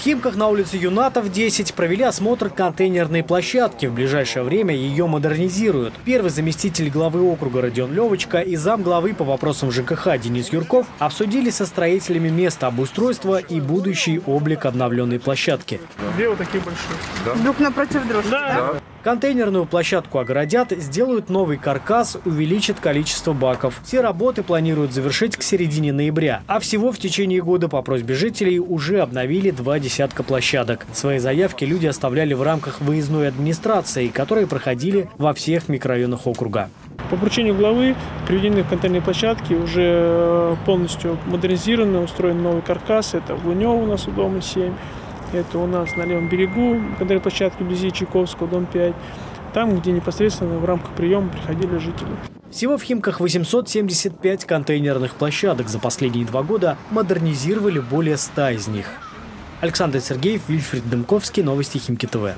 Химках на улице Юнатов 10 провели осмотр контейнерной площадки. В ближайшее время ее модернизируют. Первый заместитель главы округа Родион Левочка и зам главы по вопросам ЖКХ Денис Юрков обсудили со строителями место обустройства и будущий облик обновленной площадки. Две вот такие большие. Друг напротив дружки. Да. Контейнерную площадку огородят, сделают новый каркас, увеличат количество баков. Все работы планируют завершить к середине ноября. А всего в течение года по просьбе жителей уже обновили два десятка площадок. Свои заявки люди оставляли в рамках выездной администрации, которые проходили во всех микрорайонах округа. По поручению главы приведены контейнерные площадки уже э, полностью модернизированы, устроен новый каркас. Это в Лунево у нас у дома 7. Это у нас на левом берегу контейнерной площадки вблизи Чайковского, дом 5. Там, где непосредственно в рамках приема приходили жители. Всего в Химках 875 контейнерных площадок. За последние два года модернизировали более 100 из них. Александр Сергеев, Вильфрид Дымковский, Новости Химки ТВ.